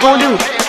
gon' do?